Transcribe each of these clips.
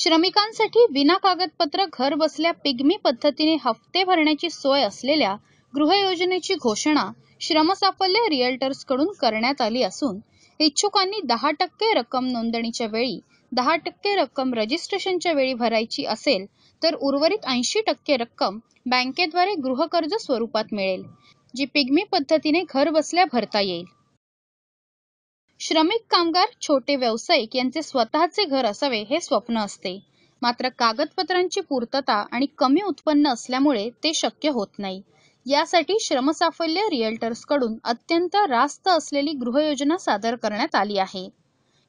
श्रमिकांसाठी विना कागदपत्र घर बसल्या पिग्मी पद्धतीने हप्ते भरण्याची सोय असलेल्या गृहयोजनेची घोषणा श्रमसाफल्य रिअल्टर्सकडून करण्यात आली असून इच्छुकांनी दहा टक्के रक्कम नोंदणीच्या वेळी दहा टक्के रक्कम रजिस्ट्रेशनच्या वेळी भरायची असेल तर उर्वरित ऐंशी टक्के रक्कम बँकेद्वारे गृहकर्ज स्वरूपात मिळेल जी पिग्मी पद्धतीने घर बसल्या भरता येईल. श्रमिक कामगार छोटे व्यावसायिक यांचे स्वतःचे घर असावे हे स्वप्न असते. मात्र कागदपत्रांची पूर्तता आणि कमी उत्पन्न असल्यामुळे ते शक्य होत नाही. यासाठी श्रमसाफल्य रिअल्टर्सकडून अत्यंत रास्त असलेली गृहयोजना सादर करण्यात आली आहे.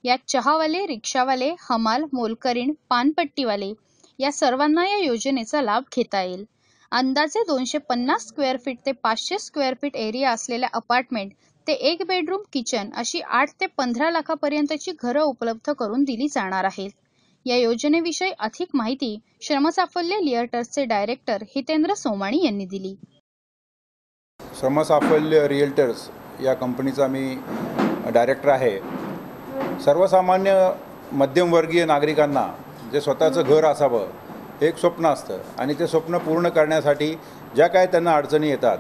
यात चहावाले रिक्षावाले हमाल मोलकरीण पानपट्टीवाले या सर्वांना या योजनेचा लाभ घेता येईल. अंदाजे दोनशे पन्नास स्क्वेअर फीट ते पाचशे स्क्वेअर फीट एरिया असलेल्या अपार्टमेंट ते एक बेडरूम किचन अशी आठ ते पंधरा लाखापर्यंतची घरं उपलब्ध करून दिली जाणार आहेत. या योजनेविषयी अधिक माहिती श्रमसाफल्य लिअर्टर्सचे डायरेक्टर हितेंद्र सोमाणी यांनी दिली. श्रमसाफल्य रिअल्टर्स या कंपनीचा मी डायरेक्टर आहे. सर्वसामान्य मध्यमवर्गीय नागरिकांना जे स्वतःचं घर असावं हे एक स्वप्न असतं आणि ते स्वप्न पूर्ण करण्यासाठी ज्या काय त्यांना अडचणी येतात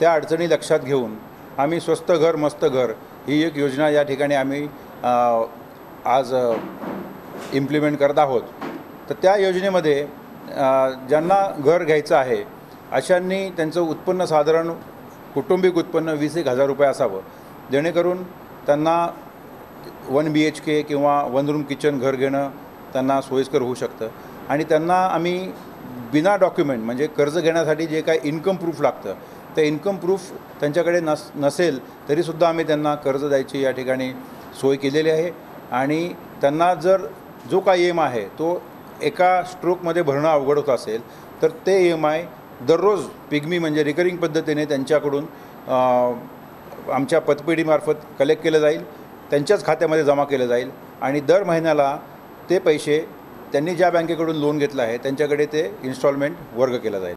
त्या अडचणी लक्षात घेऊन आम्ही स्वस्त घर मस्त घर ही एक योजना या ठिकाणी आम्ही आज इम्प्लिमेंट करत आहोत. तर त्या योजनेमध्ये ज्यांना घर घ्यायचं आहे अशांनी त्यांचं उत्पन्न साधारण कौटुंबिक उत्पन्न वीस एक हजार रुपये असावं. जेणेकरून त्यांना वन बी एच के किंवा वन रूम किचन घर घेणं त्यांना सोयीस्कर होऊ शकतं. आणि त्यांना आम्ही बिना डॉक्युमेंट म्हणजे कर्ज घेण्यासाठी जे काय इन्कम प्रूफ लागतं ते इन्कम प्रूफ त्यांच्याकडे नस नसेल तरीसुद्धा आम्ही त्यांना कर्ज द्यायची या ठिकाणी सोय केलेली आहे. आणि त्यांना जर जो काय ई एम आहे तो एका स्ट्रोकमध्ये भरणं अवघड होत असेल तर ते ई एम आय दररोज पिग्मी म्हणजे रिकरिंग पद्धतीने त्यांच्याकडून आमच्या पतपेढीमार्फत कलेक्ट केलं जाईल त्यांच्याच खात्यामध्ये जमा केलं जाईल. आणि दर महिन्याला ते पैसे त्यांनी ज्या बँकेकडून लोन घेतलं आहे त्यांच्याकडे ते इन्स्टॉलमेंट वर्ग केला जाईल.